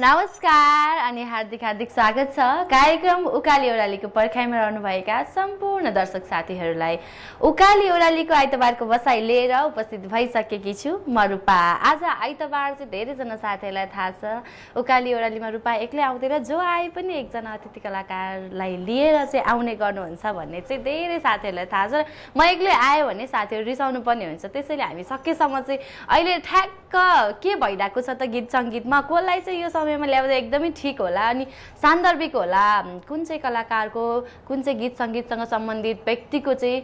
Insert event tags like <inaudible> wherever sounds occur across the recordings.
नमस्कार अनि हार्दिक हार्दिक स्वागत छ। कार्यक्रम उकाली ओह्रालीको पर्खाइमा रहनुभएका सम्पूर्ण दर्शक साथीहरूलाई। उकाली ओह्रालीको आइतबारको बसाइ लिएर उपस्थित भइसकेकी छु म रूपा। आज आइतबार चाहिँ धेरैजना साथीहरूलाई थाहा छ। उकाली ओह्रालीमा रूपा एक्लै आउँदैन जो आए पनि एकजना अतिथि कलाकारलाई लिएर चाहिँ आउने गर्नुहुन्छ भन्ने चाहिँ धेरै साथीहरूलाई थाहा छ म एक्लै आयो भने साथीहरू रिसाउनु पर्ने हुन्छ। त्यसैले हामी सकेसम्म चाहिँ अहिले ठ्याक्क के भइरहेको छ त गीत सङ्गीतमा? कसलाई चाहिँ यो समयमा ल्याउँदा एकदमै ठिक होला अनि सान्दर्भिक होला। कुन चाहिँ कलाकारको कुन चाहिँ गीत सङ्गीतसँग सम्बन्धित व्यक्तिको चाहिँ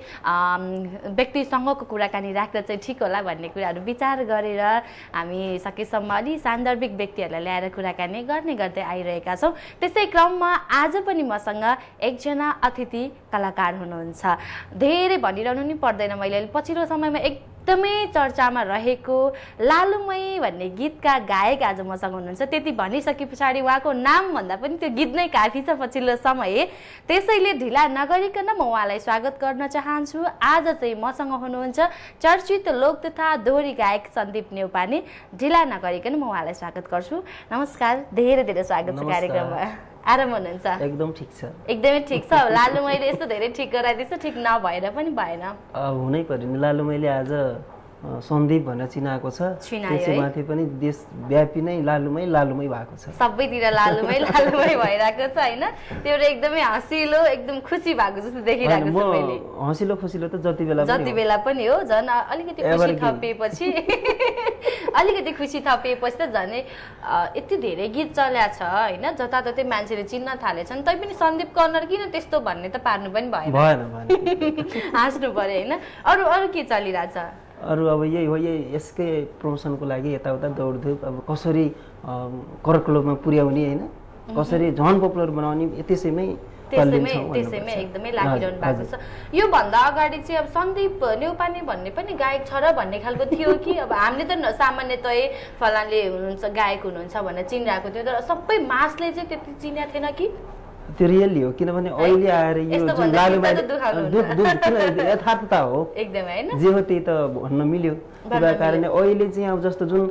व्यक्तिसँगको कुराकानी राख्दा चाहिँ ठिक होला भन्ने कुराहरू विचार गरेर हामी सकेसम्म अलि सान्दर्भिक व्यक्तिहरूलाई ल्याएर कुराकानी गर्ने गर्दै आइरहेका छौँ। त्यसै क्रममा आज पनि मसँग एकजना अतिथि कलाकार हुनुहुन्छ। धेरै भनिरहनु नि पर्दैन मैले। पछिल्लो समयमा एक एकदमै चर्चामा रहेको लालुमय भन्ने गीतका गायक आज मसँग हुनुहुन्छ। त्यति भनिसके पछाडि उहाँको नाम भन्दा पनि त्यो गीत नै काफी छ पछिल्लो समय। त्यसैले ढिला नगरिकन म उहाँलाई स्वागत गर्न चाहन्छु। आज चाहिँ मसँग हुनुहुन्छ चर्चित लोक तथा दोहोरी गायक सन्दीप नेउपाने। ढिला नगरिकन म उहाँलाई स्वागत गर्छु। नमस्कार धेरै धेरै स्वागत छ कार्यक्रममा। आराम हुनुहुन्छ। एकदम ठिक छ। एकदमै ठिक छ। लालु मैले यस्तो धेरै ठिक गराइदिएछु ठिक नभएर पनि भएन। हुनै पर्यो नि। लालु मैले आज सन्दीप भनेर चिनाएको छ। त्यसमाथि पनि देशव्यापी नै लालुमै लालुमै भएको छ। सबैतिर लालुमै <laughs> लालुमै भइरहेको छ होइन? त्यो एकदमै हँसिलो एकदम खुसी भएको जस्तो देखिरहेको छ मैले। हँसिलो खुसिलो त जति बेला जति बेला पनि हो झन् अलिकति खुसी थपिएपछि <laughs> अलिकति खुसी थपिएपछि त झन् यति धेरै गीत चल्या छ होइन? जताततै मान्छेले चिन्न थालेछन्। तैपनि सन्दीप कर्नर किन त्यस्तो भन्ने त पार्नु पनि भएन। <laughs> हाँस्नु पर्यो होइन? अरू अरू के चलिरहेछ? अरू अब यही हो यही यसकै प्रमोसनको लागि यताउता दौडधुप अब कसरी करक्लोमा पुर्याउने होइन कसरी झन् पपुलर बनाउने त्यसैमै त्यसैमै त्यसैमै एकदमै लागिरहनु भएको छ। योभन्दा अगाडि चाहिँ अब सन्दीप नेउपाने भन्ने पनि गायक छ र भन्ने खालको थियो कि अब हामीले त सामान्यतय फलानले हुनुहुन्छ गायक हुनुहुन्छ भनेर चिनिरहेको थियो तर सबै मासले चाहिँ त्यति चिनेको थिएन कि? त्यो रियली हो किनभने अहिले आएर यो जुन लालुमा यथार्थता हो जे हो त्यही त भन्न मिल्यो त्यही कारणले अहिले चाहिँ अब जस्तो जुन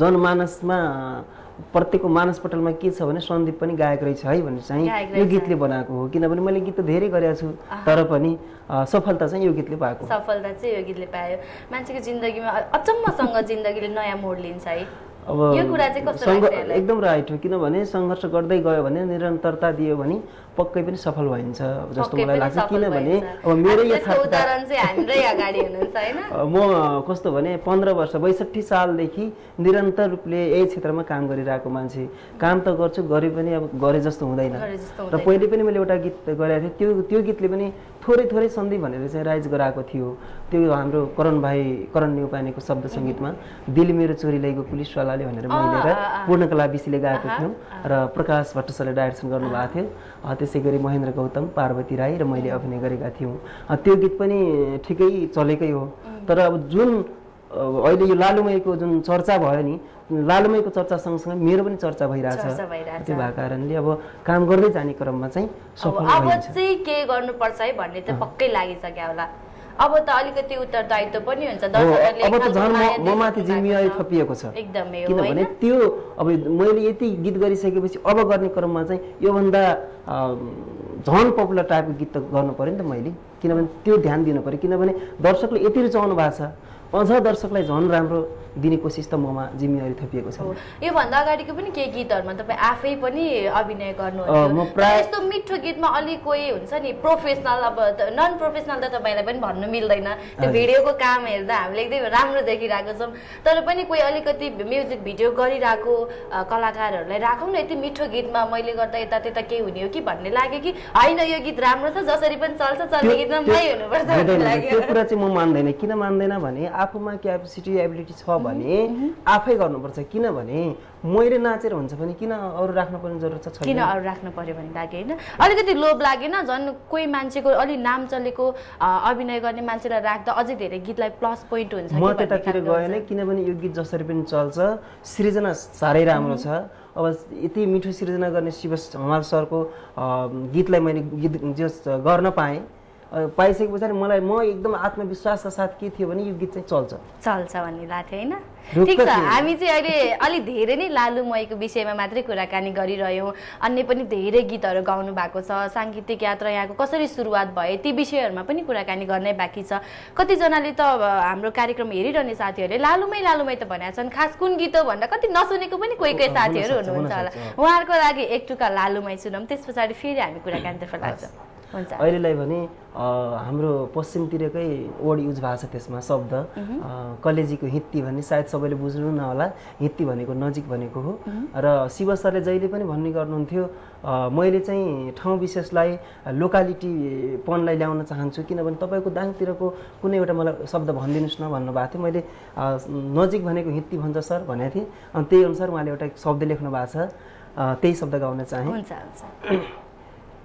जनमानसमा प्रत्येकको मानसपटलमा के छ भने सन्दीप पनि गायक रहेछ है भन्ने चाहिँ यो गीतले बनाएको हो किनभने मैले गीत त धेरै गरेको छु तर पनि सफलता चाहिँ यो गीतले पाएको सफलता चाहिँ यो गीतले पायो मान्छेको जिन्दगीमा अचम्मसँग जिन्दगीले नयाँ मोड लिन्छ है अब एकदम राइट हो किनभने सङ्घर्ष गर्दै गयो भने निरन्तरता दियो भने पक्कै पनि सफल भइन्छ जस्तो मलाई लाग्छ किनभने अब मेरै <laughs> म कस्तो भने पन्ध्र वर्ष बैसठी सालदेखि निरन्तर रूपले यही क्षेत्रमा काम गरिरहेको मान्छे। काम त गर्छु गरे पनि अब गरे जस्तो हुँदैन। र पहिले पनि मैले एउटा गीत गरेको थिएँ। त्यो त्यो गीतले पनि थोरै थोरै सन्धि भनेर चाहिँ राइज गराएको थियो। त्यो हाम्रो करण भाइ करण नेउपानेको शब्द सङ्गीतमा दिल मेरो चोरी ल्याएको पुलिसवालाले भनेर मैले पूर्णकला विषीले गाएको थियौँ। र प्रकाश भट्ट सरले डाइरेक्सन गर्नुभएको थियो। त्यसै गरी महेन्द्र गौतम पार्वती राई र मैले अभिनय गरेका थियौँ। त्यो गीत पनि ठिकै चलेकै हो। तर अब जुन अहिले यो लालुमयको जुन चर्चा भयो नि लालुमयको चर्चा सँगसँगै मेरो पनि चर्चा भइरहेछ। त्यो भएको कारणले अब काम गर्दै जाने क्रममा चाहिँ सफल अब चाहिँ के गर्नुपर्छ है भन्ने त पक्कै लागिसक्यो होला। अब त अलिकति उत्तरदायित्व पनि हुन्छ। अब त झन् म माथि जिम्मेवारी थपिएको छ। एकदमै किनभने त्यो अब मैले यति गीत गरिसकेपछि अब गर्ने क्रममा चाहिँ योभन्दा झन् पपुलर टाइपको गीत त गर्नु पऱ्यो नि त मैले। किनभने त्यो ध्यान दिनु पऱ्यो। किनभने दर्शकले यति रुचाउनु भएको छ। अझ दर्शकलाई झन् राम्रो दिने कोसिस त ममा जिम्मेवारी थपिएको छ। योभन्दा अगाडिको पनि केही गीतहरूमा तपाईँ आफै पनि अभिनय गर्नु यस्तो मिठो गीतमा अलिक कोही हुन्छ नि प्रोफेसनल अब नन प्रोफेसनल त तपाईँलाई पनि भन्नु मिल्दैन। त्यो भिडियोको काम हेर्दा हामीले एकदमै राम्रो देखिरहेको छौँ। तर पनि कोही अलिकति म्युजिक भिडियो गरिरहेको कलाकारहरूलाई राखौँ न यति मिठो गीतमा मैले गर्दा यता त्यता केही हुने हो कि भन्ने लाग्यो कि? होइन यो गीत राम्रो छ जसरी पनि चल्छ चल्ने गीतमा त्यो कुरा चाहिँ म मान्दैन। किन मान्दैन भने आफूमा क्यापेसिटी एबिलिटी छ भने आफै गर्नुपर्छ। किनभने मैले नाचेर हुन्छ भने किन अरू राख्नुपर्ने जरुरत छ किन अरू राख्नु पर्यो भने लाग्यो होइन? अलिकति लोभ लागेन झन् कोही मान्छेको अलि नाम चलेको अभिनय गर्ने मान्छेलाई राख्दा अझै धेरै गीतलाई प्लस पोइन्ट हुन्छ म त्यतातिर गएन किनभने यो गीत जसरी पनि चल्छ सृजना साह्रै राम्रो छ। अब यति मिठो सृजना गर्ने शिव हमाल सरको गीतलाई मैले गीत जस गर्न पाएँ पाइसके पछाडि मलाई म एकदम आत्मविश्वासका साथ के थियो भने यो गीत चाहिँ चल्छ। चल्छ भन्ने लाग्थ्यो होइन? ठिक छ। हामी चाहिँ अहिले अलिक धेरै नै लालुमयको विषयमा मात्रै कुराकानी गरिरह्यौँ। अन्य पनि धेरै गीतहरू गाउनु भएको छ साङ्गीतिक यात्रा यहाँको कसरी सुरुवात भयो ती विषयहरूमा पनि कुराकानी गर्नै बाँकी छ। कतिजनाले त हाम्रो कार्यक्रम हेरिरहने साथीहरूले लालुमै लालुमै त भनेका छन् खास कुन गीत हो? भन्दा कति नसुनेको पनि कोही कोही साथीहरू हुनुहुन्छ हुन होला। उहाँहरूको लागि एक टुका लालुमै सुनौँ त्यस पछाडि फेरि हामी कुराकानीतर्फ लाग्छौँ अहिलेलाई भने हाम्रो पश्चिमतिरकै वर्ड युज भएको छ त्यसमा शब्द। कलेजीको हित्ती भन्ने सायद सबैले बुझ्नु नहोला हित्ती भनेको नजिक भनेको हो। र शिव सरले जहिले पनि भन्ने गर्नुहुन्थ्यो मैले चाहिँ ठाउँ विशेषलाई लोकालिटीपनलाई ल्याउन चाहन्छु। किनभने तपाईँको दाङतिरको कुनै एउटा मलाई शब्द भनिदिनुहोस् न भन्नुभएको थियो। मैले नजिक भनेको हित्ती भन्छ सर भनेको थिएँ। अनि त्यही अनुसार उहाँले एउटा शब्द लेख्नु भएको छ त्यही शब्द गाउन चाहेँ। <coughs>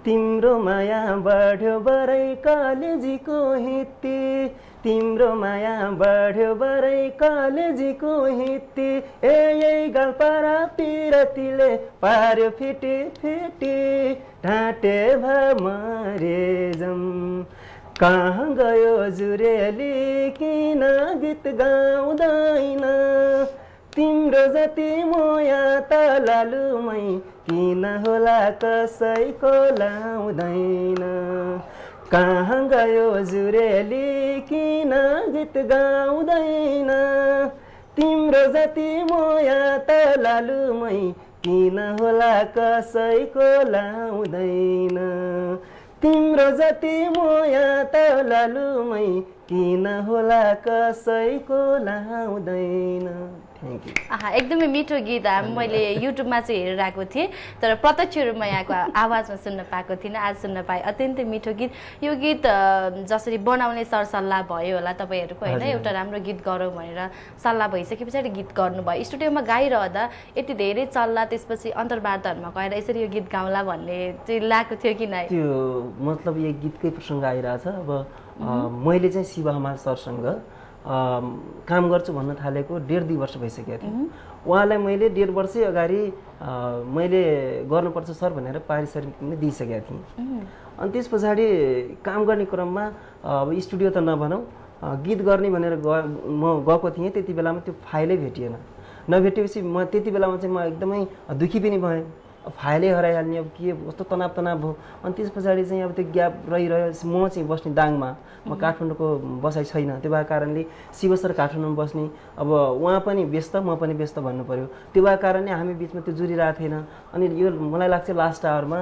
तिम्रो माया बढ्यो बरै कलेजीको हित्ती तिम्रो माया बढ्यो बरै कलेजीको हित्ती ए यही गल्परा पिरतीले पार्यो फिटी फिटी ढाँटे भमरे जम। कहाँ गयो जुरेली किन गीत गाउँदैन? तिम्रो जति मोया त लालुमै किन होला कसैको लाउँदैन कहाँ गयो जुरेली किन गीत गाउँदैन। तिम्रो जति मोया त लालुमै किन होला कसैको लाउँदैन तिम्रो जति मोया त लालुमै किन होला कसैको लाउँदैन आहा एकदमै मिठो गीत मैले युट्युबमा चाहिँ हेरिरहेको थिएँ तर प्रत्यक्ष रूपमा यहाँको <laughs> आवाजमा सुन्न पाएको थिइनँ आज सुन्न पाएँ। अत्यन्तै मिठो गीत। यो गीत जसरी बनाउने सरसल्लाह भयो होला तपाईँहरूको होइन। एउटा राम्रो गीत गरौँ भनेर सल्लाह भइसके पछाडि गीत गर्नुभयो। स्टुडियोमा गाइरहँदा यति धेरै चल्ला त्यसपछि अन्तर्वार्ताहरूमा गएर यसरी यो गीत गाउँला भन्ने चाहिँ लागेको थियो कि नै? त्यो मतलब यो गीतकै प्रसङ्ग आइरहेछ। अब मैले चाहिँ शिव हमाल सरसँग काम गर्छु भन्न थालेको डेढ दुई वर्ष भइसकेको थियो। उहाँलाई मैले डेढ वर्षै अगाडि मैले गर्नुपर्छ सर भनेर पारिश्रमिक पनि दिइसकेको थिएँ। अनि त्यस पछाडि काम गर्ने क्रममा अब स्टुडियो त नभनौँ गीत गर्ने भनेर ग म गएको थिएँ त्यति बेलामा त्यो फाइलै भेटिएन। नभेटेपछि म त्यति बेलामा चाहिँ म एकदमै दुःखी पनि भएँ। फाइलै हराइहाल्ने अब के कस्तो तनाव तनाव भयो? अनि त्यस पछाडि चाहिँ अब त्यो ग्याप रहिरह्यो म चाहिँ बस्ने दाङमा। म काठमाडौँको बसाइ छैन। त्यो भएको कारणले शिव सर काठमाडौँमा बस्ने अब उहाँ पनि व्यस्त म पनि व्यस्त भन्नु पऱ्यो त्यो भएको कारणले हामी बिचमा त्यो जुरिरहेको थिएन। अनि यो मलाई लाग्छ लास्ट आवरमा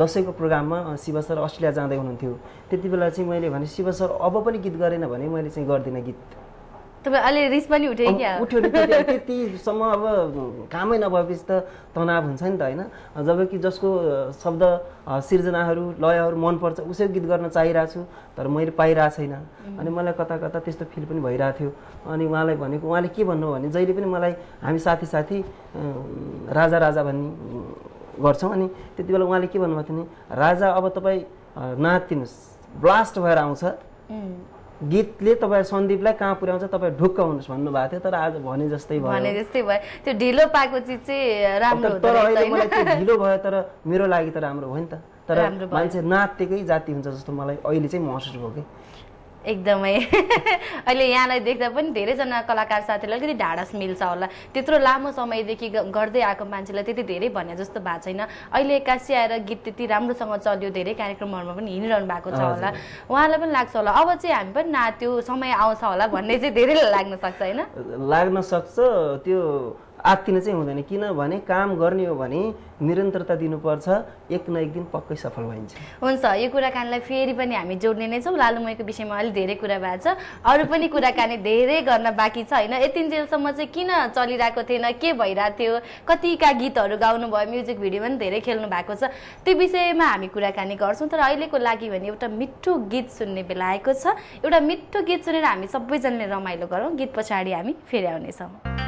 दसैँको प्रोग्राममा शिव सर अस्ट्रेलिया जाँदै हुनुहुन्थ्यो। त्यति बेला चाहिँ मैले भने शिव सर अब पनि गीत गरेन भने मैले चाहिँ गर्दिनँ गीत। तपाईँ अलि रिस पनि उठ्यो क्या? उठ्यो त्यतिसम्म अब कामै नभएपछि त तनाव हुन्छ नि त होइन? जब कि जसको शब्द सिर्जनाहरू लयहरू मनपर्छ उसै गीत गर्न चाहिरहेको छु तर मैले पाइरहेको छैन। अनि मलाई कता कता त्यस्तो फिल पनि भइरहेको थियो। अनि उहाँलाई भनेको उहाँले के भन्नु भने जहिले पनि मलाई हामी साथी साथी राजा राजा भन्ने गर्छौँ। अनि त्यति बेला उहाँले के भन्नुभएको थियो भने राजा अब तपाईँ अ, नाचिदिनुहोस् ब्लास्ट भएर आउँछ। गीतले तपाईँ सन्दीपलाई कहाँ पुर्याउँछ तपाईँ ढुक्क हुनुहोस् भन्नुभएको थियो तर आज भने जस्तै भयो भने जस्तै भयो त्यो ढिलो पाएको चिज चाहिँ राम्रो तर अहिले मलाई? त्यो ढिलो भयो तर मेरो लागि त राम्रो भयो नि त तर। मान्छे नातेकै जाति हुन्छ जस्तो मलाई अहिले चाहिँ महसुस भयो कि एकदमै। <laughs> अहिले यहाँलाई देख्दा पनि धेरैजना कलाकार साथीहरूलाई अलिकति ढाडस मिल्छ होला। त्यत्रो लामो समयदेखि गर्दै आएको मान्छेलाई त्यति धेरै भने जस्तो भएको छैन। अहिले एक्कासी आएर गीत त्यति राम्रोसँग चल्यो धेरै कार्यक्रमहरूमा पनि हिँडिरहनु भएको छ होला। उहाँलाई पनि लाग्छ होला अब चाहिँ हामी पनि नाच्यो समय आउँछ होला भन्ने चाहिँ धेरैलाई लाग्न सक्छ होइन? लाग्न सक्छ त्यो आत्तिन चाहिँ हुँदैन। किनभने काम गर्ने हो भने निरन्तरता दिनुपर्छ एक न एक दिन पक्कै सफल भइन्छ। हुन्छ यो कुराकानीलाई फेरि पनि हामी जोड्ने नै छौँ। लालुमयको विषयमा अलिक धेरै कुरा भएको छ। अरू पनि कुराकानी धेरै गर्न बाँकी छ होइन? यतिन्जेलसम्म चाहिँ किन चलिरहेको थिएन? के भइरहेको थियो? कतिका गीतहरू गाउनु भयो म्युजिक भिडियो पनि धेरै खेल्नु भएको छ। त्यो विषयमा हामी कुराकानी गर्छौँ। तर अहिलेको लागि भने एउटा मिठो गीत सुन्ने बेला आएको छ। एउटा मिठो गीत सुनेर हामी सबैजनाले रमाइलो गरौँ। गीत पछाडि हामी फेरि आउनेछौँ।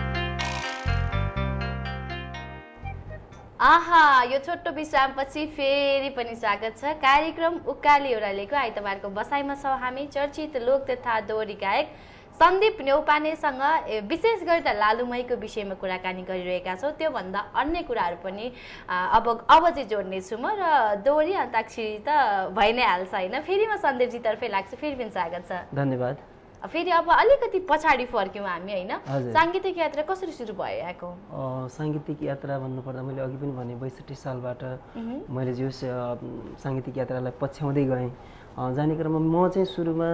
आहा यो छोटो विश्रामपछि फेरि पनि स्वागत छ। कार्यक्रम उकाली ओह्रालेको आइतबारको बसाइमा छौँ हामी चर्चित लोक तथा दोहोरी गायक सन्दीप नेौपानेसँग विशेष गरी त लालुमैको विषयमा कुराकानी गरिरहेका छौँ। त्योभन्दा अन्य कुराहरू पनि अब अब चाहिँ जोड्नेछु म र दोहोरी अन्ताक्षरी त भइ नै हाल्छ होइन? फेरि म सन्दीपजीतर्फै लाग्छु फेरि पनि स्वागत छ। धन्यवाद। फेरि अब अलिकति पछाडि फर्क्यौँ हामी होइन? साङ्गीतिक यात्रा कसरी सुरु भयो यहाँको साङ्गीतिक यात्रा भन्नुपर्दा मैले अघि पनि भने बैसठी सालबाट मैले जो साङ्गीतिक यात्रालाई पछ्याउँदै गएँ। जाने क्रममा म चाहिँ सुरुमा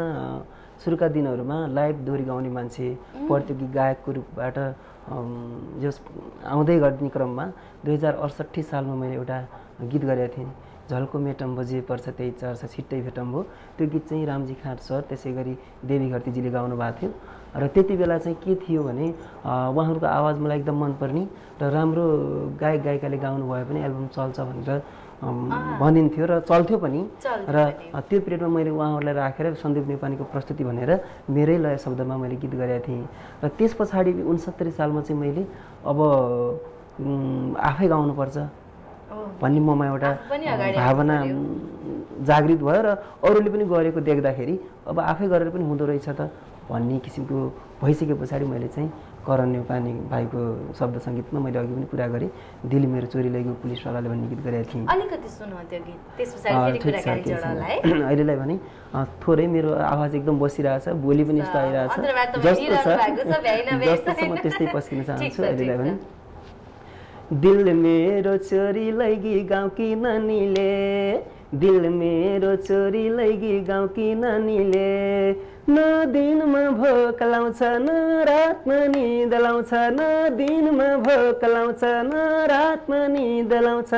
सुरुका दिनहरूमा लाइभ दोहोरी गाउने मान्छे प्रतियोगी गायकको रूपबाट जस आउँदै गर्ने क्रममा दुई हजार अडसट्ठी सालमा मैले एउटा गीत गरेका थिएँ। झल्को मेटम बजे पर्छ त्यही चर्छ छिट्टै भेटम भयो त्यो गीत चाहिँ रामजी खाँट सर त्यसै गरी देवी घरतीजीले गाउनु भएको थियो। र त्यति बेला चाहिँ के थियो भने उहाँहरूको आवाज मलाई एकदम मनपर्ने र राम्रो गायक गायिकाले गाउनु भए पनि एल्बम चल्छ भनेर भनिन्थ्यो र चल्थ्यो पनि। र त्यो पिरियडमा मैले उहाँहरूलाई राखेर सन्दीप नेपालीको प्रस्तुति भनेर मेरै लय शब्दमा मैले गीत गरेका थिएँ। र त्यस पछाडि उन्सत्तरी सालमा चाहिँ मैले अब आफै गाउनुपर्छ। भन्ने ममा एउटा भावना जागृत भयो र अरूले पनि गरेको देख्दाखेरि अब आफै गरेर पनि हुँदो रहेछ त भन्ने किसिमको भइसके पछाडि मैले चाहिँ करण नेपानी भाइको शब्द सङ्गीतमा मैले अघि पनि कुरा गरेँ दिल्ली मेरो चोरी लैगयो पुलिसवालाले भन्ने गीत गरेको थिएँ। <clears throat> अहिलेलाई भने थोरै मेरो आवाज एकदम बसिरहेछ बोली पनि यस्तो आइरहेछ। जस्तो छ। जस्तो छ म त्यस्तै पस्किन <laughs> चाहन्छु अहिलेलाई भने। दिल मेरो चोरी लैगी गाउँकी नानीले? दिल मेरो चोरी लैगी गाउँकी नानीले? न दिनमा भोक लाउँछ न रातमा निद लाउँछ न दिनमा भोक लाउँछ न रातमा निद लाउँछ।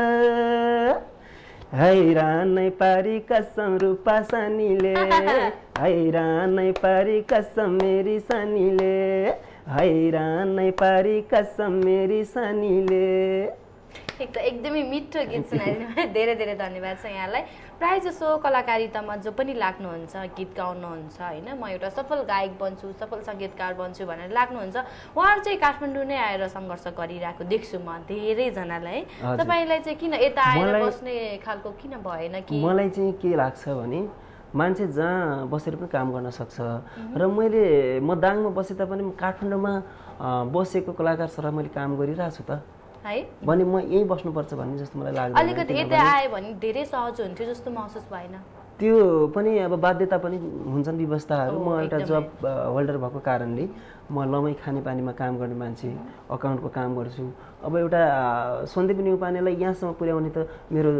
हैरानै पारी कसम रूपा सानीले। <laughs> हैरानै पारी कसम मेरी सानीले। हैरानै पारी कसम मेरी सानीले। एक त एकदमै मिठो गीत सुनाइदिनु <laughs> धेरै धेरै धन्यवाद छ यहाँलाई। प्रायः जसो कलाकारितामा जो पनि लाग्नुहुन्छ गीत गाउनुहुन्छ होइन म एउटा सफल गायक बन्छु सफल सङ्गीतकार बन्छु भनेर लाग्नुहुन्छ उहाँहरू चाहिँ काठमाडौँ नै आएर सङ्घर्ष गरिरहेको देख्छु म धेरैजनालाई। तपाईँलाई चाहिँ किन यता आएर बस्ने खालको किन भएन कि? मलाई चाहिँ के लाग्छ भने मान्छे जहाँ बसेर पनि काम गर्न सक्छ। र मैले म दाङमा बसे तापनि काठमाडौँमा बसेको कलाकार सर मैले काम गरिरहेको छु त। है? भने म यहीँ बस्नुपर्छ भन्ने जस्तो मलाई लाग्छ अलिकति यता आयो भने धेरै सहज हुन्थ्यो जस्तो महसुस भएन। त्यो पनि अब बाध्यता पनि हुन्छन् व्यवस्थाहरू। म एउटा जब होल्डर भएको कारणले म लमै खानेपानीमा काम गर्ने मान्छे अकाउन्टको काम गर्छु। अब एउटा सन्दीप न्युपानेलाई यहाँसम्म पुर्याउने त मेरो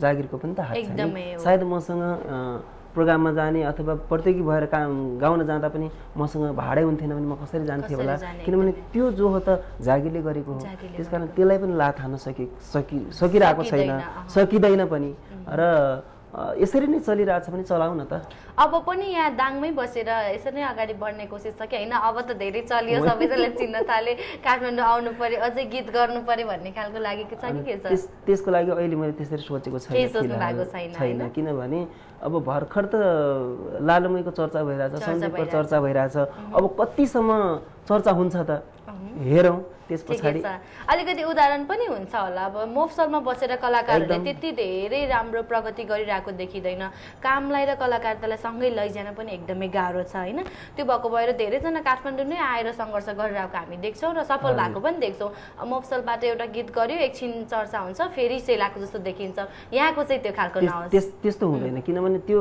जागिरको पनि त हात छ सायद मसँग प्रोग्राममा जाने अथवा प्रतियोगी भएर काम गाउन जाँदा पनि मसँग भाडै हुन्थेन भने म कसरी जान्थेँ होला? किनभने त्यो जो हो त जागिरले गरेको हो। त्यस कारण त्यसलाई पनि लात हान्न सकि सकि सकिरहेको छैन। सकिँदैन पनि। र यसरी नै चलिरहेछ भने चलाउ न त। अब पनि यहाँ दाङमै बसेर यसरी नै अगाडि बढ्ने कोसिस छ कि होइन? अब त धेरै चलियो <laughs> सबैजनाले चिन्न थाले काठमाडौँ आउनु पर्यो अझै गीत गर्नु पर्यो भन्ने खालको लागेको छ कि के छ? त्यसको लागि अहिले मैले त्यसरी सोचेको छैन छैन किनभने अब भर्खर त लालुमैको चर्चा भइरहेछ सन्दीपको चर्चा भइरहेछ। अब कतिसम्म चर्चा हुन्छ त? हेरौँ। त्यस पछाडि। अलिकति उदाहरण पनि हुन्छ होला। अब मोफसलमा बसेर कलाकारहरूले त्यति धेरै राम्रो प्रगति गरिरहेको देखिँदैन। कामलाई र कलाकारितालाई सँगै लैजान पनि एकदमै गाह्रो छ होइन? त्यो भएको भएर धेरैजना काठमाडौँ नै आएर सङ्घर्ष गरिरहेको हामी देख्छौँ र सफल भएको पनि देख्छौँ। मोफसलबाट एउटा गीत गर्यो एकछिन चर्चा हुन्छ फेरि सेलाको जस्तो देखिन्छ। यहाँको चाहिँ त्यो खालको त्यस्तो हुँदैन। किनभने त्यो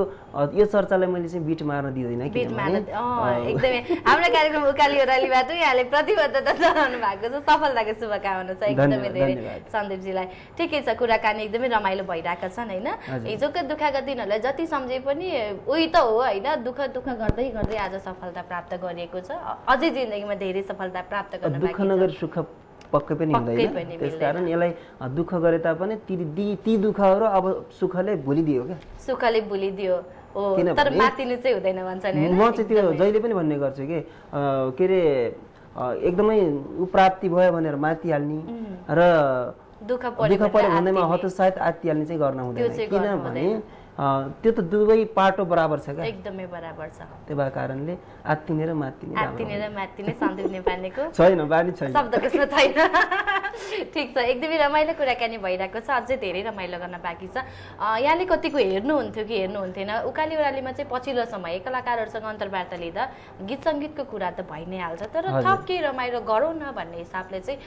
यो चर्चालाई मैले चाहिँ बिट मार्न दिँदैन एकदमै। हाम्रो कार्यक्रम उकाली ओह्रालीबाट यहाँले प्रतिबद्धता जनाउनु भएको छ। सफलताको शुभकामना छ एकदमै धेरै सन्दीपजीलाई। ठिकै छ कुराकानी एकदमै रमाइलो भइरहेका छन् होइन? हिजोको दुःखका दिनहरूलाई जति सम्झे पनि उही त हो होइन? दुःख दुःख गर्दै गर्दै आज सफलता प्राप्त गरिएको छ। अझै जिन्दगीमा धेरै सफलता प्राप्त गर्न दुःख नगरी सुख पक्कै पनि हुँदैन। त्यस कारण यसलाई दुःख गरे तापनि ती ती दुःखहरू अब सुखले भुलिदियो क्या। सुखले भुलिदियो। तर मातिनु चाहिँ हुँदैन भन्छ म चाहिँ त्यो जहिले पनि भन्ने गर्छु कि के अरे एकदमै प्राप्ति भयो भनेर मातिहाल्ने र दुःख पऱ्यो भन्दैमा हतोत्साहित आत्तिहाल्ने चाहिँ गर्न हुँदैन। किनभने त्यो त दुवै पाटो बराबर छ क्या? एकदमै बराबर छ। त्यो भएको कारणले आत्तिने र मात्तिने आत्तिने र मात्तिने सन्दीप नेपालीको <laughs> छैन बानी छैन। शब्द कसमा छैन? <laughs> ठिक छ एकदमै रमाइलो कुराकानी भइरहेको छ अझै धेरै रमाइलो गर्न बाँकी छ। यहाँले कतिको हेर्नुहुन्थ्यो कि हेर्नुहुन्थेन? उकाली ओह्रालीमा चाहिँ पछिल्लो समय कलाकारहरूसँग अन्तर्वार्ता लिँदा गीत सङ्गीतको कुरा त भइ नै हाल्छ। तर थप केही रमाइलो गरौँ न भन्ने हिसाबले चाहिँ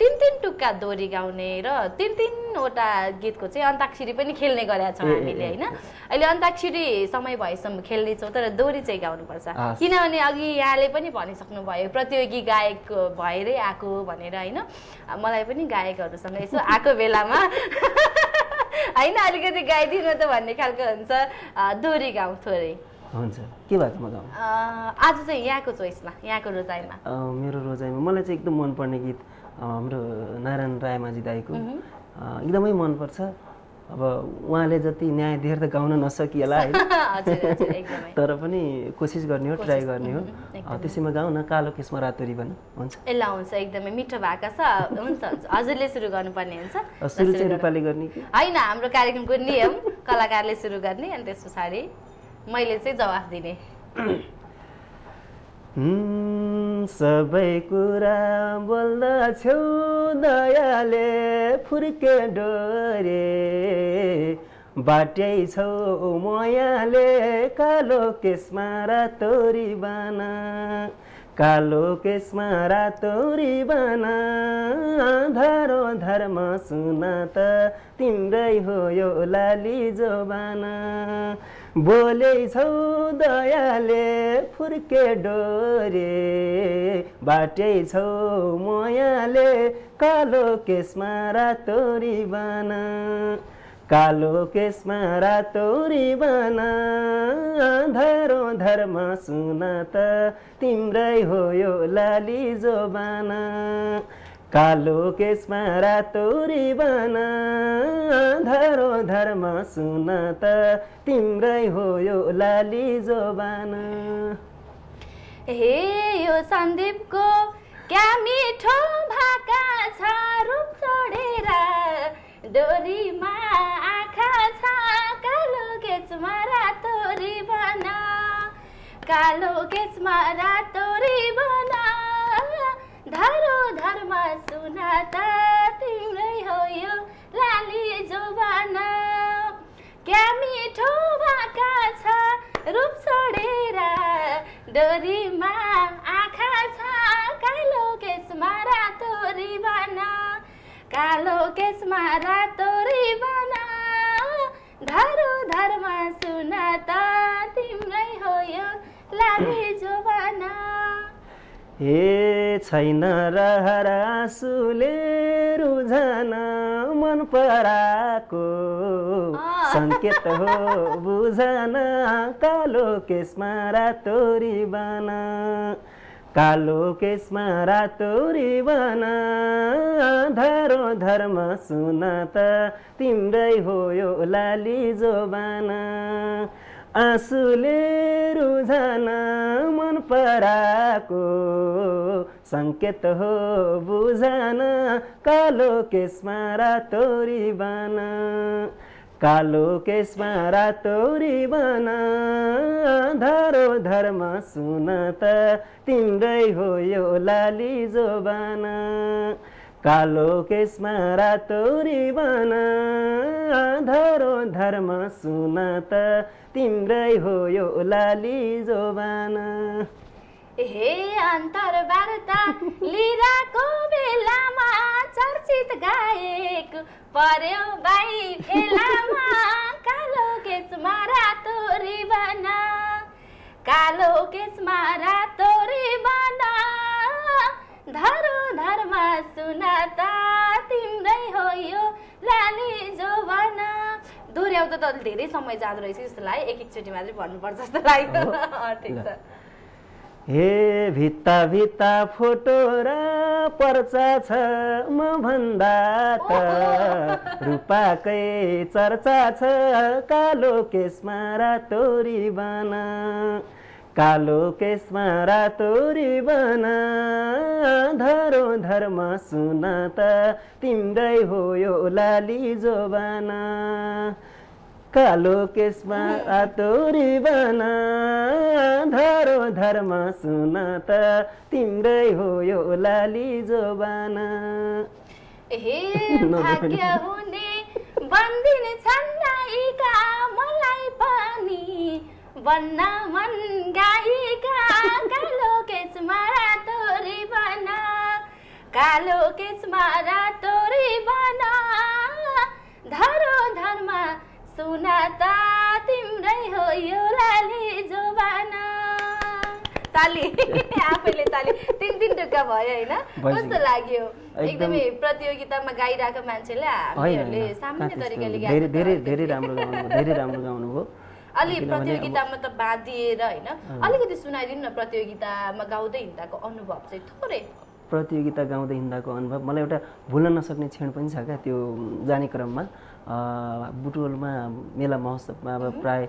तिन तिन टुक्का दोहोरी गाउने र तिन तिनवटा गीतको चाहिँ अन्ताक्षरी पनि खेल्ने गरेका छौँ हामीले। होइन? अहिले अन्ताक्षरी समय भएसम्म खेल्नेछौँ तर दोहोरी चाहिँ गाउनुपर्छ। किनभने अघि यहाँले पनि भनिसक्नुभयो प्रतियोगी गायक भएरै आएको भनेर होइन? मलाई पनि गायकहरूसँग यसो <laughs> आएको बेलामा <laughs> होइन अलिकति गाइदिनु त भन्ने खालको हुन्छ दोहोरी गाउँ थोरै हुन्छ। के भएको म गाउँ? आज चाहिँ यहाँको चोइसमा यहाँको रोजाइमा। मेरो रोजाइमा मलाई चाहिँ एकदम मनपर्ने गीत हाम्रो नारायण रायमाझी दाईको। एकदमै मनपर्छ। अब उहाँले जति न्याय दिएर त गाउन नसकिएला है। <laughs> तर पनि कोसिस गर्ने हो ट्राई गर्ने हो। त्यसैमा गाउँ न कालो केसमा रातोरी भन हुन्छ। ए ल हुन्छ एकदमै। मिठो भएको छ। हुन्छ हुन्छ। हजुरले सुरु गर्नुपर्ने हुन्छ। सुरु चाहिँ रूपाले गर्ने होइन हाम्रो कार्यक्रमको नियम कलाकारले सुरु गर्ने अनि त्यस पछाडि मैले चाहिँ जवाफ दिने। <clears throat> सबै कुरा बोल्दछौ दयाले फुर्के डोरे। बाटै छौ मयाले कालो केसमा रातोरी बाना। कालो केसमा रातोरी बाना धरो धर्म सुन त तिम्रै हो यो लाली जोबाना। बोलेछौ दयाले फुर्के डोरे बाटेछौ मयाले कालो केसमा रातोरी बाना कालो केसमा रातोरी बाना धरो धर्म सुन त तिम्रै हो यो लाली जोबाना। कालो केसमा रातोरी बना। धरो धर्म सुन त तिम्रै हो यो लाली जोबान। हे यो सन्दीपको क्या मिठो भाका छ रूप छोडेर डोरीमा आँखा छ कालो केसमा रातोरी बना। कालो केसमा बना धरो धर्म सुना त तिम्रै हो यो लाली जोबाना क्या मिठो भाका छ रूप छोडेर डोरीमा आँखा छ कालो केसमा रातो रिबना। कालो केसमा रातो रिबना। धरो धर्म सुन त तिम्रै हो यो लाली जोबाना हे छैन रहर आँसुले रुझन मन पराको सङ्केत हो बुझन कालो केसमा रातोरी बना। कालो केसमा रातोरी बना। धरो धर्म सुन त तिम्रै हो यो लाली जोबाना। आँसुले रुझन मन पराको सङ्केत हो बुझन। कालो केसमा रातोरी बन। कालो केसमा रातोरी बन। धरो धर्म सुन त तिम्रै हो यो लाली जोबान। कालो केसमा रातोरी बन धरो धर्म सुन त तिम्रै हो यो लाली जोबान। हे अन्तर वार्ता लिराको बेलामा चर्चित गायक पर्यो बाई फेलामा कालो केसमा रातो रिबन। कालो केसमा रातो रिबन धरो धर्म सुनाता तिम्रै हो यो लाली जोबाना दोहोऱ्याउँदा त धेरै समय जाँदो रहेछ जस्तो लाग्यो। एक एकचोटि मात्रै भन्नुपर्छ जस्तो लाग्यो। ठिक छ। हे भित्ता भित्ता फोटो र पर्चा छ म भन्दा त रूपाकै चर्चा छ कालो केसमा रातोरी बना। कालो केसमा रातोरी बना धरो धर्म सुन त तिम्रै हो यो लाली जोबाना कालो केसमा आतोरी बना धरो धर्म सुन त तिम्रै हो यो लाली जोबाना <laughs> भाग्य हुने बन्दिन छन्नाइका मलाई पनि बन्न मन गाइका कालो केसमा रातोरी बना कालो केसमा रातोरी बना। धरो धर्म सुना त तिम्रै हो यो लाली जोबाना। ताली <laughs> आफैले ताली तिन तिन टुक्का भयो होइन? कस्तो लाग्यो? एकदमै प्रतियोगितामा गाइरहेको मान्छेले हामीहरूले सामान्य तरिकाले धेरै धेरै राम्रो गाउनु धेरै राम्रो गाउनुभयो। अलि प्रतियोगितामा त बाँधिएर होइन अलिकति सुनाइदिनु न प्रतियोगितामा गाउँदै हिँड्दाको अनुभव चाहिँ थोरै। प्रतियोगिता गाउँदै हिँड्दाको अनुभव मलाई एउटा भुल्न नसक्ने क्षण पनि छ क्या त्यो जाने क्रममा। बुटवलमा मेला महोत्सवमा अब प्राय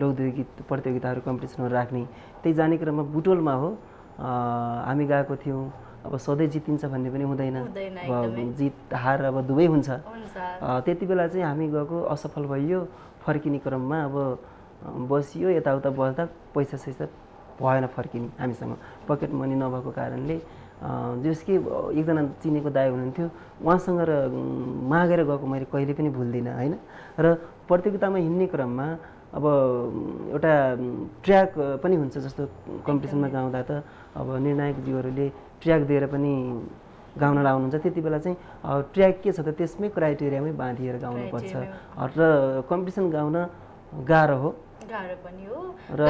लोकदेवी गीत प्रतियोगिताहरू कम्पिटिसनहरू राख्ने। त्यही जाने क्रममा बुटवलमा हो। हामी गएको थियौँ। अब सधैँ जितिन्छ भन्ने पनि हुँदैन। अब जित हार अब दुवै हुन्छ। त्यति बेला चाहिँ हामी गएको असफल भइयो। फर्किने क्रममा अब बसियो यताउता बस्दा पैसा सैसा भएन फर्किने हामीसँग। पकेट मनी नभएको कारणले जस कि एकजना चिनेको दाई हुनुहुन्थ्यो उहाँसँग र मागेर गएको मैले कहिले पनि भुल्दिनँ होइन? र प्रतियोगितामा हिँड्ने क्रममा अब एउटा ट्र्याक पनि हुन्छ जस्तो कम्पिटिसनमा गाउँदा त। अब निर्णायकज्यूहरूले ट्र्याक दिएर पनि गाउन लाउनुहुन्छ। त्यति बेला चाहिँ ट्र्याक के छ त त्यसमै क्राइटेरियामै बाँधिएर गाउनुपर्छ। र कम्पिटिसन गाउन गाह्रो हो। गाह्रो पनि हो। र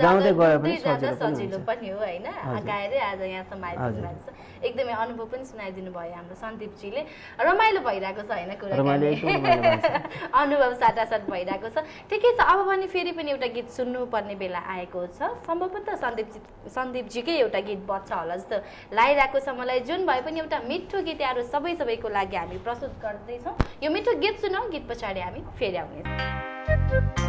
गाउँदै गयो भने सजिलो पनि हो होइन? गाएरै आज यहाँसम्म आइपुग्नु भएको छ। एकदमै अनुभव पनि सुनाइदिनु भयो हाम्रो सन्दीपजीले। रमाइलो भइरहेको छ होइन कुरा <laughs> अनुभव साटासाट भइरहेको छ। ठिकै छ अब भने फेरि पनि एउटा गीत सुन्नुपर्ने बेला आएको छ। सम्भवतः सन्दीपजी सन्दीपजीकै एउटा गीत बच्छ होला जस्तो लागिरहेको छ मलाई। जुन भए पनि एउटा मिठो गीत यहाँहरू सबै सबैको लागि हामी प्रस्तुत गर्दैछौँ। यो मिठो गीत सुनौँ गीत पछाडि हामी फेरि आउनेछौँ।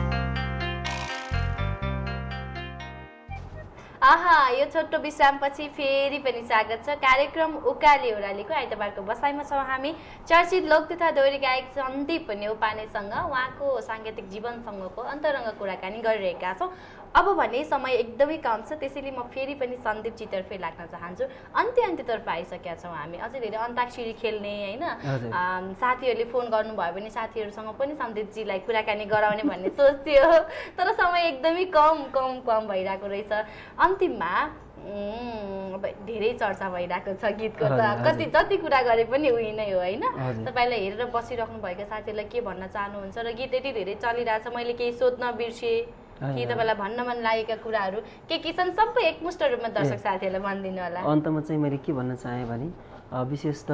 आहा यो छोटो विश्रामपछि फेरि पनि स्वागत छ। कार्यक्रम उकाली ओह्रालीको आइतबारको बसाइमा छौँ हामी। चर्चित लोक तथा दोहोरी गायक सन्दीप नेउपानेसँग उहाँको साङ्गीतिक जीवनसँगको अन्तरङ्ग कुराकानी गरिरहेका छौँ। अब भने समय एकदमै कम छ त्यसैले म फेरि पनि सन्दीपजीतर्फै लाग्न चाहन्छु। अन्त्य अन्त्यतर्फ आइसकेका छौँ हामी। अझै धेरै अन्ताक्षरी खेल्ने होइन? साथीहरूले फोन गर्नुभयो भने साथीहरूसँग पनि सन्दीपजीलाई कुराकानी गराउने भन्ने सोच थियो तर समय एकदमै कम कम कम भइरहेको रहेछ। अन्तिममा अब धेरै चर्चा भइरहेको छ गीतको त। कति जति कुरा गरे पनि उही नै हो होइन? तपाईँलाई हेरेर बसिराख्नु भएका साथीहरूलाई के भन्न चाहनुहुन्छ? र गीत यति धेरै चलिरहेछ मैले केही सोध्न बिर्सेँ। कि तपाईँलाई भन्न मन लागेका कुराहरू? के के छन्? सबै एकमुष्ट रूपमा दर्शक साथीहरूलाई भनिदिनु होला। अन्तमा चाहिँ मैले के भन्न चाहेँ भने विशेष त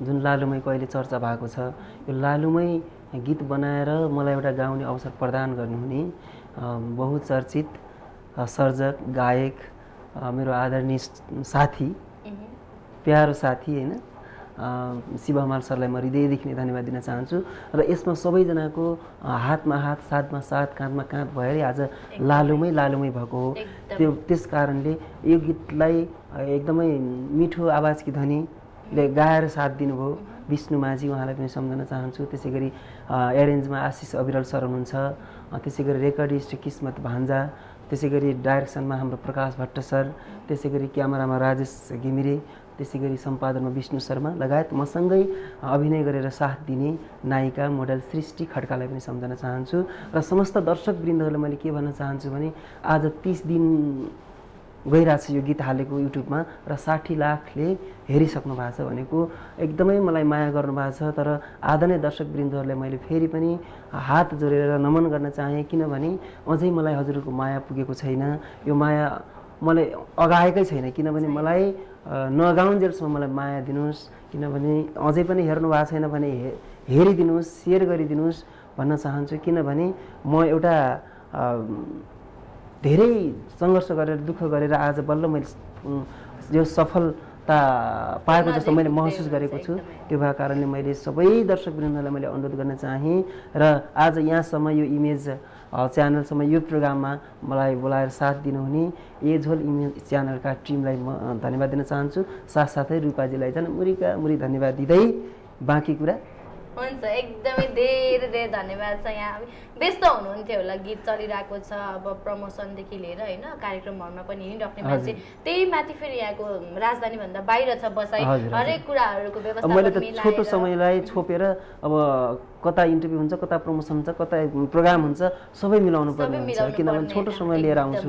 जुन लालुमैको अहिले चर्चा भएको छ यो लालुमै गीत बनाएर मलाई एउटा गाउने अवसर प्रदान गर्नुहुने बहुचर्चित सर्जक गायक मेरो आदरणीय साथी प्यारो साथी होइन? शिव हमाल सरलाई म हृदयदेखि नै धन्यवाद दिन चाहन्छु र यसमा सबैजनाको हातमा हात साथमा साथ काँधमा काँध भएरै आज लालुमै लालुमै भएको हो। त्यो त्यस कारणले यो गीतलाई एकदमै मिठो आवाजकी धनीले गाएर साथ दिनुभयो। विष्णु माझी उहाँलाई पनि सम्झन चाहन्छु। त्यसै गरी एरेन्जमा आशिष अविरल सर हुनुहुन्छ। त्यसै गरी रेकर्डिस्ट किस्मत भान्जा त्यसै गरी डाइरेक्सनमा हाम्रो प्रकाश भट्ट सर त्यसै गरी क्यामेरामा राजेश घिमिरे त्यसै गरी सम्पादनमा विष्णु शर्मा लगायत मसँगै अभिनय गरेर साथ दिने नायिका मोडल सृष्टि खड्कालाई पनि सम्झन चाहन्छु। र समस्त दर्शक वृन्दहरूलाई मैले के भन्न चाहन्छु भने आज तिस दिन गइरहेको छ यो गीत हालेको युट्युबमा र साठी लाखले हेरिसक्नु भएको छ भनेको एकदमै मलाई माया गर्नुभएको छ। तर आदरणीय दर्शक वृन्दहरूलाई मैले फेरि पनि हात जोडेर नमन गर्न चाहेँ किनभने अझै मलाई हजुरको माया पुगेको छैन। यो माया मलाई अगाएकै छैन किनभने मलाई नगाउन्जेलसम्म मलाई माया दिनुहोस्। किनभने अझै पनि हेर्नु भएको छैन भने हे हेरिदिनुहोस् सेयर गरिदिनुहोस् भन्न चाहन्छु। किनभने म एउटा धेरै सङ्घर्ष गरेर दुःख गरेर आज बल्ल मैले यो सफलता पाएको जस्तो मैले महसुस गरेको छु त्यो भएको कारणले मैले सबै दर्शक वृन्दलाई मैले अनुरोध गर्न चाहेँ र आज यहाँसम्म यो इमेज च्यानलसम्म यो प्रोग्राममा मलाई बोलाएर साथ दिनुहुने एझोल इमेज च्यानलका टिमलाई म धन्यवाद दिन चाहन्छु। साथसाथै रूपाजीलाई झन् मुरीका मुरी धन्यवाद दिँदै बाँकी कुरा हुन्छ एकदमै धेरै धेरै धन्यवाद छ यहाँ। व्यस्त हुनुहुन्थ्यो होला गीत चलिरहेको छ अब प्रमोसनदेखि लिएर होइन कार्यक्रमहरूमा पनि हिँडिराख्ने मान्छे। त्यही माथि फेरि यहाँको राजधानीभन्दा बाहिर छ बसाइ। हरेक कुराहरूको व्यवस्था मैले त छोटो समयलाई छोपेर अब कता इन्टरभ्यू हुन्छ कता प्रमोसन हुन्छ कता प्रोग्राम हुन्छ सबै मिलाउनु पर्ने हुन्छ। किनभने छोटो समय लिएर आउँछु।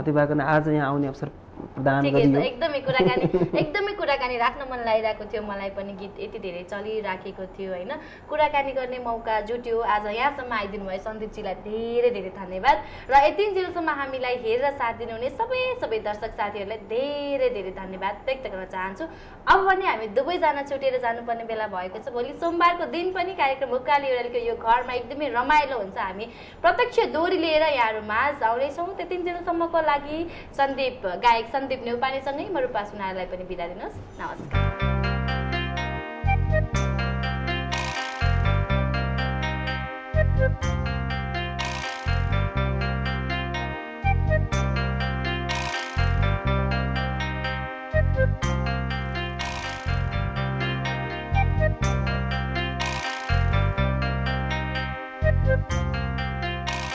त्यो भएको आज यहाँ आउने अवसर प्रदान गरियो। एकदमै कुराकानी <laughs> एकदमै कुराकानी राख्न मन लागिरहेको थियो मलाई पनि गीत यति धेरै चलिराखेको थियो होइन? कुराकानी गर्ने मौका जुट्यो। आज यहाँसम्म आइदिनु भयो। सन्दीपजीलाई धेरै धेरै धन्यवाद। र यतिन्जेलसम्म हामीलाई हेरेर साथ दिनुहुने सबै सबै दर्शक साथीहरूलाई धेरै धेरै धन्यवाद व्यक्त गर्न चाहन्छु। अब भने हामी दुवैजना छुटेर जानुपर्ने बेला भएको छ। भोलि सोमबारको दिन पनि कार्यक्रम उकाली ओडालीको यो घरमा एकदमै रमाइलो हुन्छ हामी। प्रत्यक्ष दोहोरी लिएर यहाँहरू माझ आउनेछौँ त्यतिन्जेलसम्मको लागि सन्दीप गायक सन्दीप नेउपानेसँगै म रूपा सुनारलाई पनि बिदा दिनुहोस्। नमस्कार।